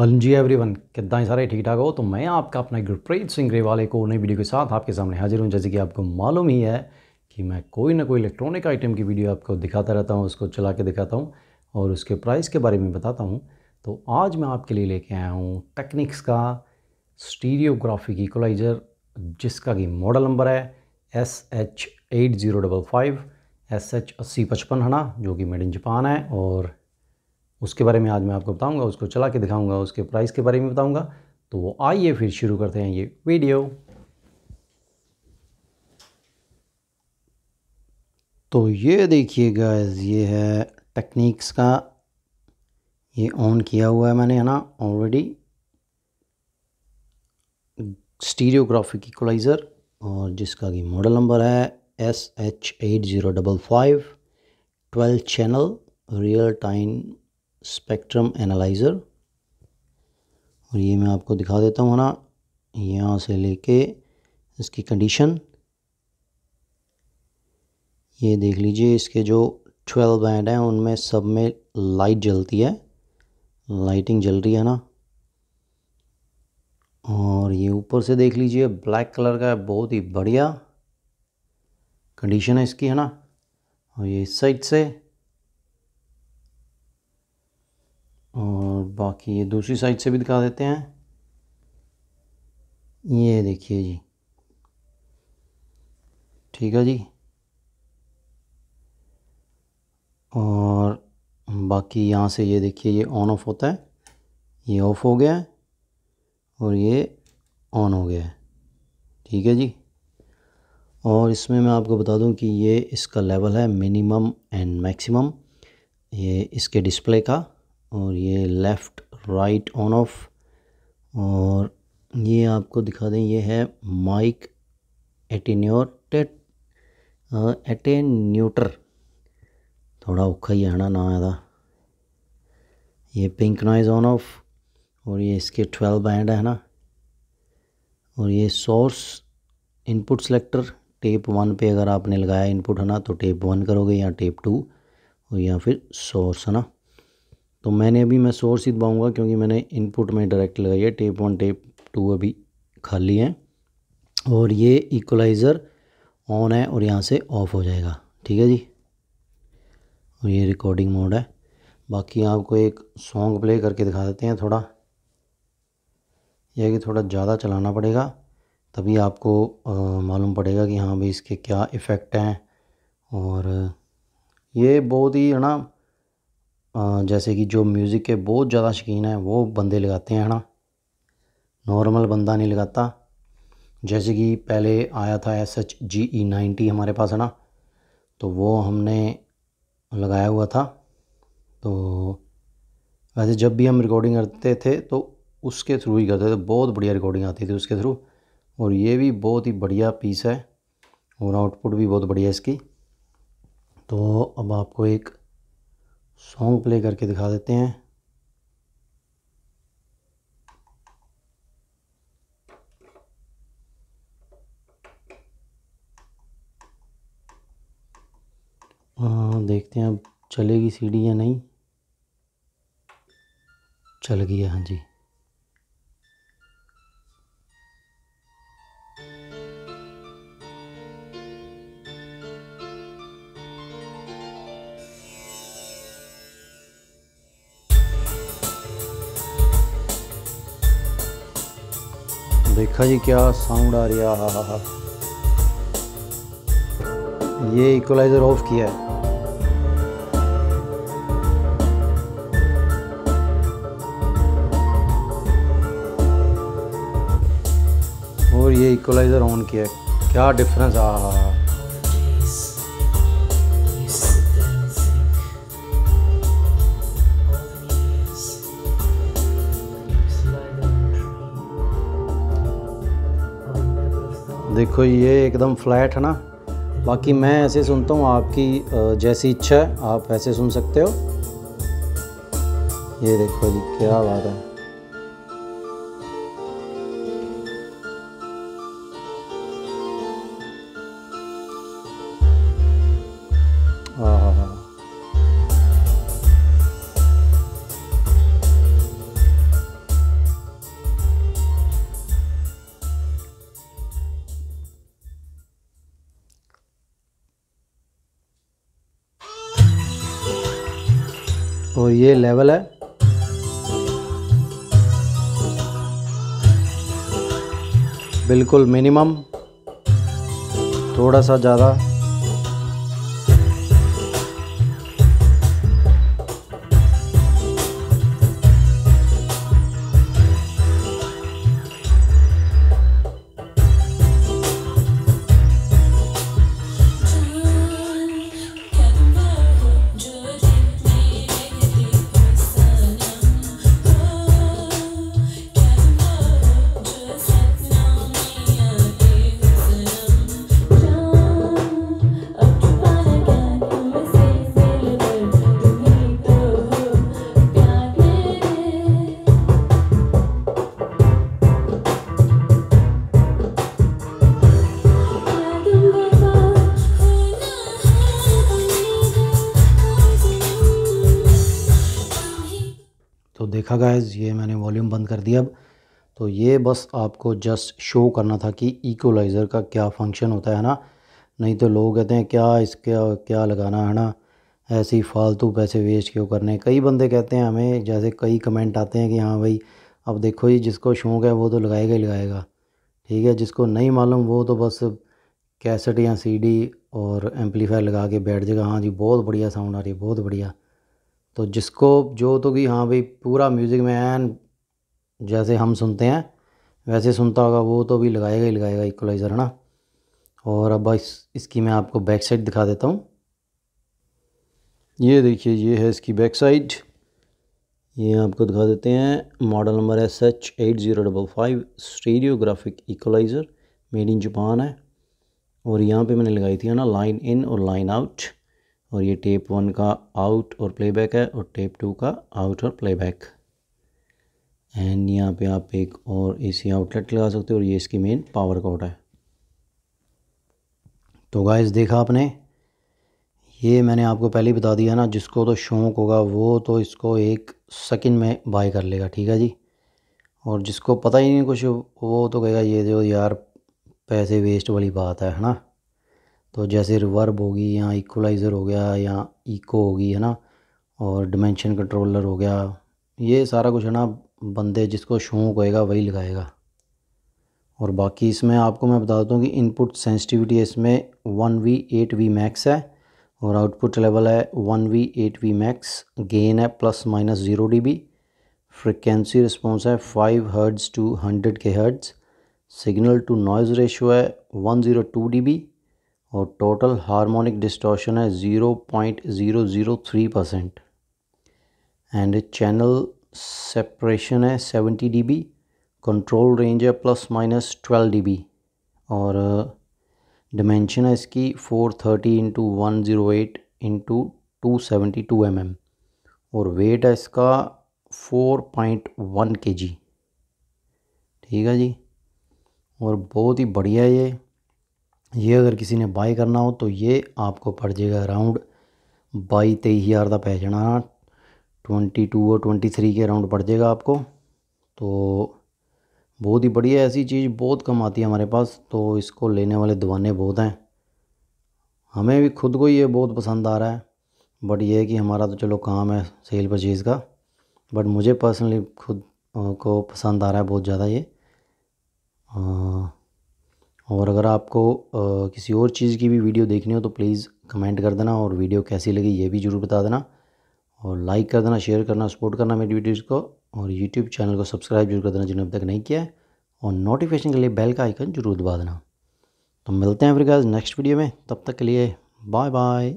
जी everyone कितना ही सारे ठीक ठाक हो? तो मैं आपका अपना गुरप्रीत सिंह ग्रेवाल और नई वीडियो के साथ आपके सामने हाजिर हूँ। जैसे कि आपको मालूम ही है कि मैं कोई ना कोई इलेक्ट्रॉनिक आइटम की वीडियो आपको दिखाता रहता हूँ, उसको चला के दिखाता हूँ और उसके प्राइस के बारे में बताता हूँ। तो आज मैं आपके लिए लेके आया हूँ टेक्निक्स का स्टीरियोग्राफिक इक्वलाइज़र, जिसका कि मॉडल नंबर है S H eight zero double five S H अस्सी पचपन है ना जो कि मेड इन जापान है और उसके बारे में आज मैं आपको बताऊँगा, उसको चला के दिखाऊँगा, उसके प्राइस के बारे में बताऊँगा। तो आइए फिर शुरू करते हैं ये वीडियो तो ये देखिए गाइस ये है टेक्निक्स का, ये ऑन किया हुआ है मैंने, है ना ऑलरेडी स्टीरियोग्राफिक इक्वलाइज़र और जिसका कि मॉडल नंबर है S H eight zero double five twelve channel real time spectrum analyser और ये मैं आपको दिखा देता हूँ ना, यहाँ से लेके इसकी कंडीशन ये देख लीजिए, इसके जो ट्वेल्व बैंड हैं, उनमें सब में लाइट जलती है। लाइटिंग जल रही है ना। और ये ऊपर से देख लीजिए ब्लैक कलर का है बहुत ही बढ़िया कंडीशन है इसकी, है ना। और ये इस साइड से और बाकी ये दूसरी साइड से भी दिखा देते हैं। ये देखिए जी। ठीक है जी। और बाकी यहाँ से ये देखिए, ये ऑन ऑफ़ होता है। ये ऑफ़ हो गया है और ये ऑन हो गया। है ठीक है जी। और इसमें मैं आपको बता दूँ कि ये इसका लेवल है मिनिमम एंड मैक्सिमम ये इसके डिस्प्ले का। और ये लेफ़्ट राइट ऑन ऑफ़ और ये आपको दिखा दें, ये है माइक एटीन्योटेड एटेन्यूटर थोड़ा औखा ही आना ना आया ये पिंक नॉइज़ ऑन ऑफ़ और ये इसके ट्वेल्व बैंड है ना। और ये source input selector tape one पे अगर आपने लगाया इनपुट है ना तो टेप वन करोगे या टेप टू और या फिर सोर्स है ना। तो मैंने अभी मैं सोर्स ही दबाऊँगा क्योंकि मैंने इनपुट में डायरेक्ट लगाई है टेप वन टेप टू अभी खाली है। और ये इक्वलाइज़र ऑन है और यहाँ से ऑफ़ हो जाएगा, ठीक है जी? और ये रिकॉर्डिंग मोड है। बाकी आपको एक सॉन्ग प्ले करके दिखा देते हैं थोड़ा। यह कि थोड़ा ज़्यादा चलाना पड़ेगा, तभी आपको मालूम पड़ेगा कि हाँ भाई इसके क्या इफ़ेक्ट हैं। और ये बहुत ही है ना जैसे कि जो म्यूज़िक के बहुत ज़्यादा शौकीन हैं, वो बंदे लगाते हैं ना? नॉर्मल बंदा नहीं लगाता। जैसे कि पहले आया था S H G E ninety हमारे पास, है ना? तो वो हमने लगाया हुआ था। तो वैसे जब भी हम रिकॉर्डिंग करते थे तो उसके थ्रू ही करते थे। बहुत बढ़िया रिकॉर्डिंग आती थी उसके थ्रू और ये भी बहुत ही बढ़िया पीस है और आउटपुट भी बहुत बढ़िया इसकी। तो अब आपको एक सॉन्ग प्ले करके दिखा देते हैं। हाँ देखते हैं अब चलेगी सीढ़ी या नहीं। चल गई है हाँ जी। देखा जी क्या साउंड आ रहा हा। हा हा ये इक्वलाइज़र ऑफ़ किया है। और ये इक्वलाइज़र ऑन किया है। क्या डिफरेंस आ रहा देखो, ये एकदम फ्लैट है ना। बाकी मैं ऐसे सुनता हूँ, आपकी जैसी इच्छा है, आप ऐसे सुन सकते हो। ये देखो जी, क्या बात है। और ये लेवल है। बिल्कुल मिनिमम थोड़ा सा ज़्यादा। देखा गाइज़ ये मैंने वॉल्यूम बंद कर दिया अब। तो ये बस आपको जस्ट शो करना था कि इक्वलाइज़र का क्या फ़ंक्शन होता है ना। नहीं तो लोग कहते हैं, क्या इसके, क्या लगाना है ना? ऐसे ही फालतू पैसे वेस्ट क्यों करने? कई बंदे कहते हैं हमें, जैसे कई कमेंट आते हैं कि हाँ भाई, अब देखो जी, जिसको शौक़ है, वो तो लगाएगा ही लगाएगा। ठीक है, जिसको नहीं मालूम, वो तो बस कैसेट या सीडी और एम्पलीफायर लगा के बैठ जाएगा। हाँ जी, बहुत बढ़िया साउंड आ रही है, बहुत बढ़िया। तो जिसको जो तो कि हाँ भाई पूरा म्यूज़िक में एन जैसे हम सुनते हैं, वैसे सुनता होगा, वो तो भी लगाएगा ही लगाएगा इक्वलाइज़र है ना? और अब इस, इसकी मैं आपको बैक साइड दिखा देता हूँ। ये देखिए, ये है इसकी बैक साइड ये आपको दिखा देते हैं मॉडल नंबर है H eight zero double five stereographic equaliser made in Japan है। और यहाँ पे मैंने लगाई थी ना लाइन इन और लाइन आउट और ये टेप वन का आउट और प्लेबैक है और टेप टू का आउट और प्लेबैक एंड यहाँ पे आप एक और एसी आउटलेट लगा सकते हो और ये इसकी मेन पावर कोड है. तो गाइस देखा आपने? ये मैंने आपको पहले ही बता दिया ना, जिसको तो शौक़ होगा, वो तो इसको एक सेकंड में बाय कर लेगा, ठीक है जी? और जिसको पता ही नहीं कुछ, वो तो कहेगा, ये जो यार पैसे वेस्ट वाली बात है है ना? तो जैसे रिवर्ब होगी या इक्वलाइज़र हो गया या इको होगी, है ना? और डिमेंशन कंट्रोलर हो गया, ये सारा कुछ, है ना, बंदे जिसको शौक होएगा वही लगाएगा। और बाकी इसमें आपको मैं बता हूँ कि इनपुट सेंसिटिविटी इसमें one V eight V max है और आउटपुट लेवल है one V eight V max gain है plus minus zero D B frequency response है five hertz to hundred K hertz signal to noise ratio है one zero two D B और total harmonic distortion है zero point zero zero three percent and channel separation है seventy D B control range है plus minus twelve D B और dimension है इसकी four thirty into one zero eight into two seventy two M M और weight है इसका four point one के जी ठीक है जी? और बहुत ही बढ़िया है ये। ये अगर किसी ने बाई करना हो तो ये आपको पड़ जाएगा अराउंड बाई तेईस हज़ार का पै जाना ट्वेंटी टू और ट्वेंटी थ्री के अराउंड पड़ जाएगा आपको। तो बहुत ही बढ़िया ऐसी चीज़ बहुत कम आती है हमारे पास तो इसको लेने वाले दीवाने बहुत हैं। हमें भी खुद को ये बहुत पसंद आ रहा है बट ये है कि हमारा तो चलो काम है सेल परचेज़ का बट मुझे पर्सनली खुद को पसंद आ रहा है बहुत ज़्यादा ये। आ, और अगर आपको किसी और चीज़ की भी वीडियो देखनी हो तो प्लीज़ कमेंट कर देना और वीडियो कैसी लगी ये भी ज़रूर बता देना। और लाइक कर देना, शेयर करना, सपोर्ट करना मेरी वीडियोज़ को और यूट्यूब चैनल को सब्सक्राइब ज़रूर कर देना जिन्होंने अब तक नहीं किया है। और नोटिफिकेशन के लिए बेल का आइकन ज़रूर दबा देना। तो मिलते हैं फिर नेक्स्ट वीडियो में, तब तक के लिए बाय बाय।